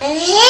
Yeah.